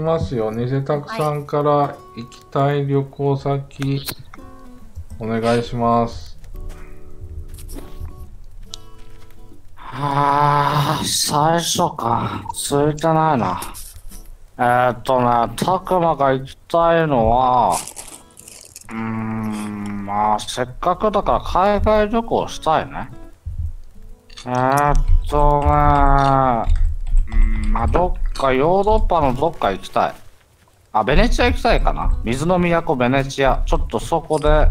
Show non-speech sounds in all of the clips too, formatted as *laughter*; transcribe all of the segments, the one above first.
いますよ。ニセタクさんから行きたい旅行先、お願いします。ああ、最初か。ついてないな。えー、っとね、たくまが行きたいのは、うーん、まあ、せっかくだから海外旅行したいね。えー、っとね、まあ、どっか、ヨーロッパのどっか行きたい。あ、ベネチア行きたいかな。水の都ベネチア。ちょっとそこで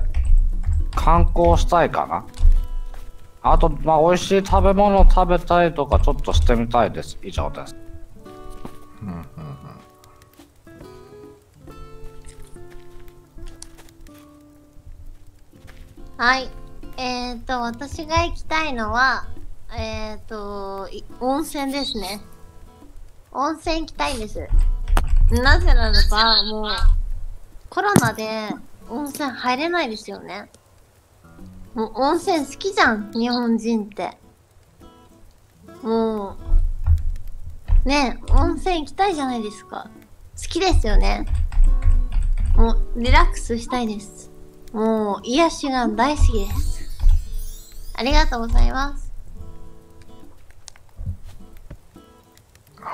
観光したいかな。あと、まあ、美味しい食べ物食べたいとか、ちょっとしてみたいです。以上です。うんうんうんはい。えっ、と、私が行きたいのは、えっ、と、温泉ですね。温泉行きたいんです。なぜならば、もう、コロナで温泉入れないですよね。もう温泉好きじゃん、日本人って。もう、ね、温泉行きたいじゃないですか。好きですよね。もう、リラックスしたいです。もう、癒しが大好きです。ありがとうございます。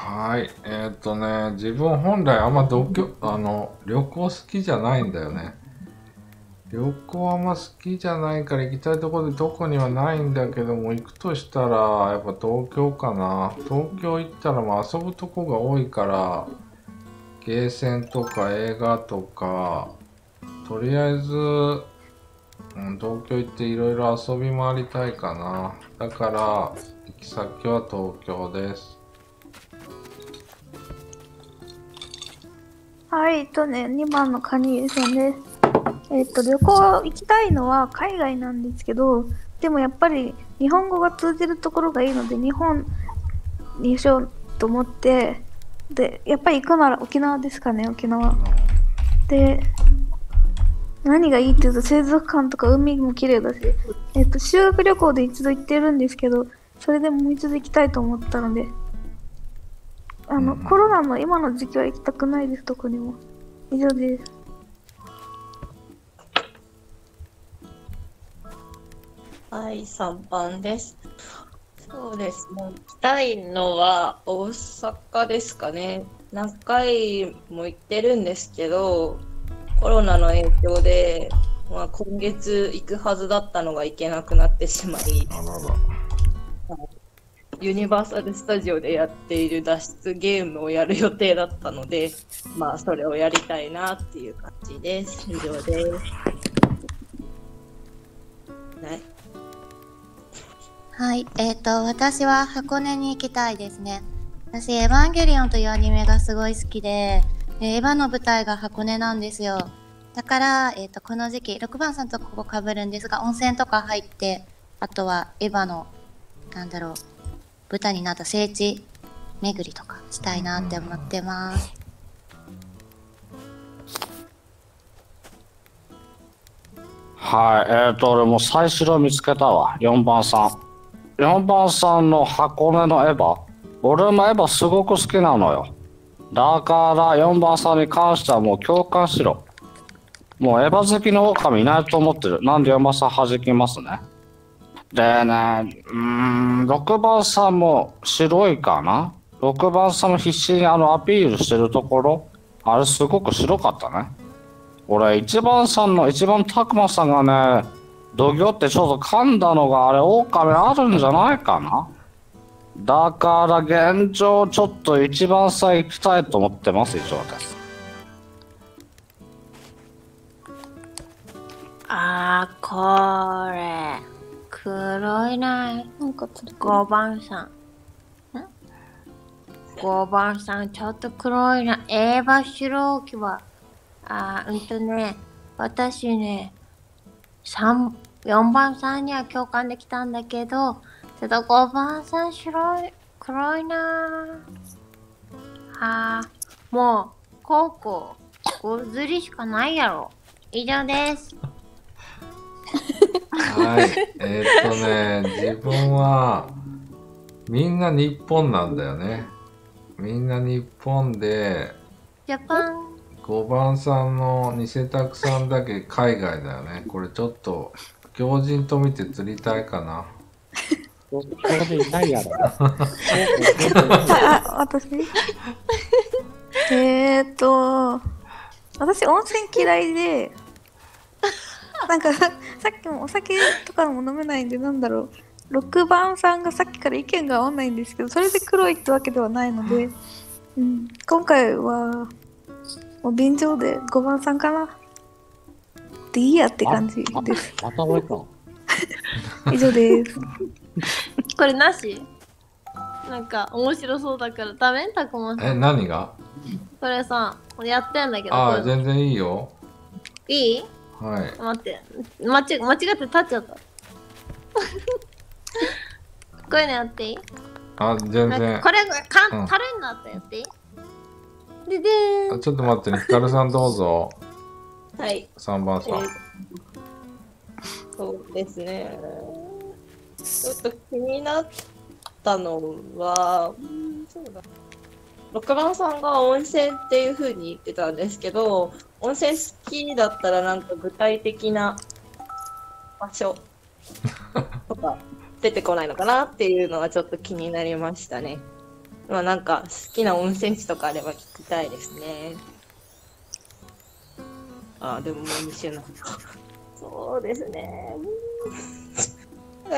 はい。えーっとね、自分本来あんま同居、あの、旅行好きじゃないんだよね。旅行あんま好きじゃないから行きたいとこでどこにはないんだけども、行くとしたら、やっぱ東京かな。東京行ったらまあ遊ぶとこが多いから、ゲーセンとか映画とか、とりあえず、うん、東京行っていろいろ遊び回りたいかな。だから、行き先は東京です。はい、えっとね、2番のカニエさんです。えっと、旅行行きたいのは海外なんですけど、でもやっぱり日本語が通じるところがいいので、日本にしようと思って、で、やっぱり行くなら沖縄ですかね、沖縄。で、何がいいっていうと、水族館とか海も綺麗だし、えっと、修学旅行で一度行ってるんですけど、それでもう一度行きたいと思ったので、あの、うんコロナの今の時期は行きたくないです、どこにも。以上です。はい、3番です。そうですね。行きたいのは大阪ですかね。何回も行ってるんですけど、コロナの影響で、まあ、今月行くはずだったのが行けなくなってしまい、あらら。ユニバーサル・スタジオでやっている脱出ゲームをやる予定だったので、まあ、それをやりたいなっていう感じです。以上です。はい。はい。えっ、と、私は箱根に行きたいですね。私、エヴァンゲリオンというアニメがすごい好きで、でエヴァの舞台が箱根なんですよ。だから、えっ、と、この時期、6番さんとここ被るんですが、温泉とか入って、あとはエヴァの、なんだろう、舞台になった聖地巡りとかしたいなって思ってます。はい、えーと、俺も最初見つけたわ。4番さん。4番さんの箱根のエヴァ。俺もエヴァすごく好きなのよ。だから4番さんに関してはもう共感しろ。もうエヴァ好きの狼いないと思ってる。なんで4番さん弾きますね？でね、うん、6番さんも白いかな ?6 番さんも必死にあのアピールしてるところ、あれすごく白かったね。俺、一番さんの、一番たくまさんがね、土魚ってちょっと噛んだのがあれ、狼あるんじゃないかな？だから現状、ちょっと一番さん行きたいと思ってます、以上です。あー、これ、黒いな。なんかつる5番さん。ん ?5 番さん、ちょっと黒いな。エヴァ白置きは。あー、うんとね、私ね、三4番さんには共感できたんだけど、ちょっと5番さん白い、黒いなあー、もう、こうこう、ごずりしかないやろ。以上です。はい。えーっとね、自分は、みんな日本なんだよね。みんな日本で、ジャパン。5番さんの偽拓さんだけ海外だよね。これちょっと、強靭と見て釣りたいかな。これで痛いやろ。あ、あ私？*laughs* えーっと、私温泉嫌いで、なんか *laughs* さっきもお酒とかも飲めないんで、なんだろう、6番さんがさっきから意見が合わないんですけど、それで黒いってわけではないので、うん、今回は、もう便乗で5番さんかな。でいいやって感じです。また俺か。*laughs* 以上です。*laughs* これなし？なんか面白そうだからダメ？たくもえ、何が？これさ、これやってんだけど、ああ、全然いいよ。いい？はい。待って。間違間違って立っちゃった。*laughs* こういうのやっていい？あ、全然か。これかん、うん軽いのあったらやっていい？ででーん。あちょっと待ってね。ヒカルさんどうぞ。はい。3番さん。そうですね。ちょっと気になったのは、うんそうだ。6番さんが温泉っていう風に言ってたんですけど、温泉好きだったらなんか具体的な場所とか出てこないのかなっていうのはちょっと気になりましたね。まあなんか好きな温泉地とかあれば聞きたいですね。あ、でももう2週なった。そうですね。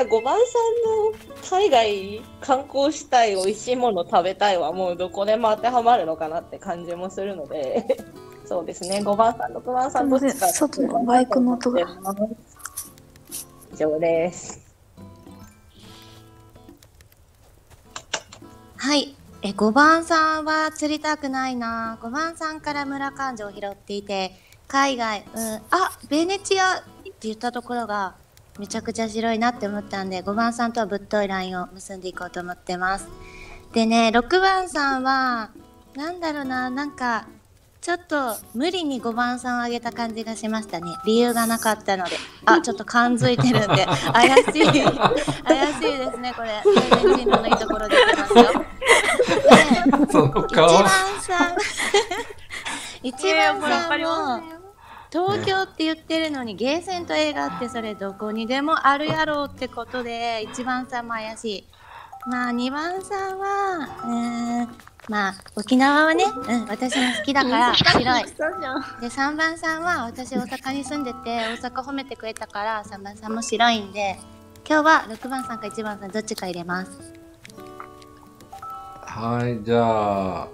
5番さんの海外観光したい美味しいもの食べたいはもうどこでも当てはまるのかなって感じもするので、*laughs* そうですね。5番さん、6番さんどっちか外のバイクの音が以上です。はい。え、5番さんは釣りたくないな。5番さんから村勘定を拾っていて、海外、うん、あ、ベネチアって言ったところが、めちゃくちゃ白いなって思ったんで、5番さんとはぶっといラインを結んでいこうと思ってます。でね、6番さんは、なんだろうな、なんか、ちょっと無理に5番さんを上げた感じがしましたね。理由がなかったので。あ、ちょっと感づいてるんで、*laughs* 怪しい。怪しいですね、これ。全然進路のいいところ出てますよ。で *laughs* その一顔。番さん、*laughs* 一番さんも、東京って言ってるのにゲーセンと映画ってそれどこにでもあるやろうってことで一番さんも怪しい。まあ2番さんは、うーん、まあ沖縄はね、うん、私も好きだから白い。で3番さんは私大阪に住んでて大阪褒めてくれたから3番さんも白いんで今日は6番さんか1番さんどっちか入れます。はい、じゃあ、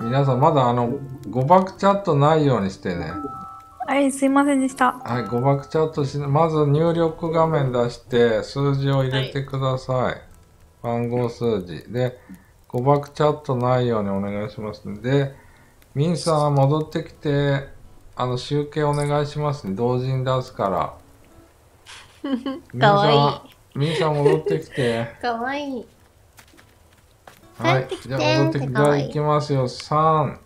皆さんまだあの、誤爆チャットないようにしてね。はい、すいませんでした。はい、誤爆チャットし、まず入力画面出して、数字を入れてください。番号数字。で、誤爆チャットないようにお願いしますね。で、ミンさん戻ってきて、あの、集計お願いしますね。同時に出すから。かわいいミンさん。戻ってきて。かわいい。はいじゃあ戻ってきて。じゃあかわいきますよ。3、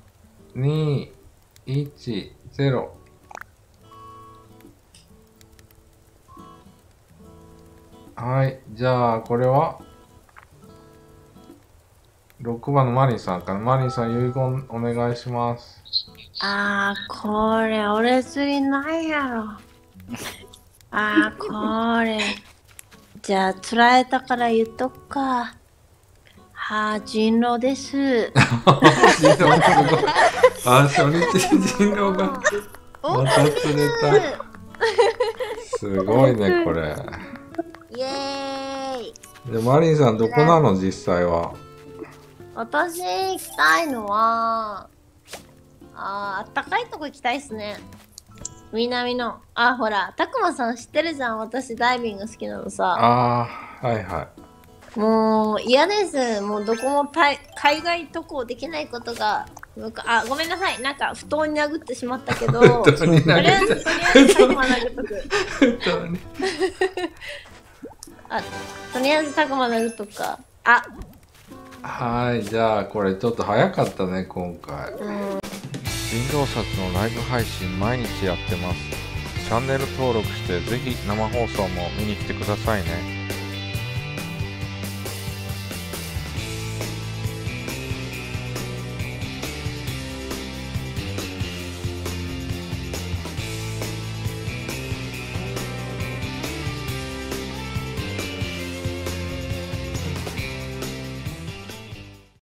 2、1、0。はい。じゃあ、これは ?6 番のマリンさんかな。マリンさん、遺言お願いします。あー、これ、俺釣りないやろ。*laughs* あー、これ。じゃあ、釣られたから言っとくか。はー、人狼です。あ、初日人狼が *laughs* また釣れた。*laughs* すごいね、これ。で、マリンさん、どこなの、実際は？私行きたいのは、あー、あったかいとこ行きたいっすね。南の。あ、ほら、たくまさん知ってるじゃん。私ダイビング好きなのさ。ああ、はいはい。もう嫌です。もうどこも海外渡航できないことが。あ、ごめんなさい。なんか布団に殴ってしまったけど。と *laughs* 布団に投げりあえず、とりあっとく。*laughs* あ、とりあえずたくま殴っとくか。あ、はい、じゃあこれちょっと早かったね、今回。うん。人狼殺のライブ配信毎日やってます。チャンネル登録してぜひ生放送も見に来てくださいね。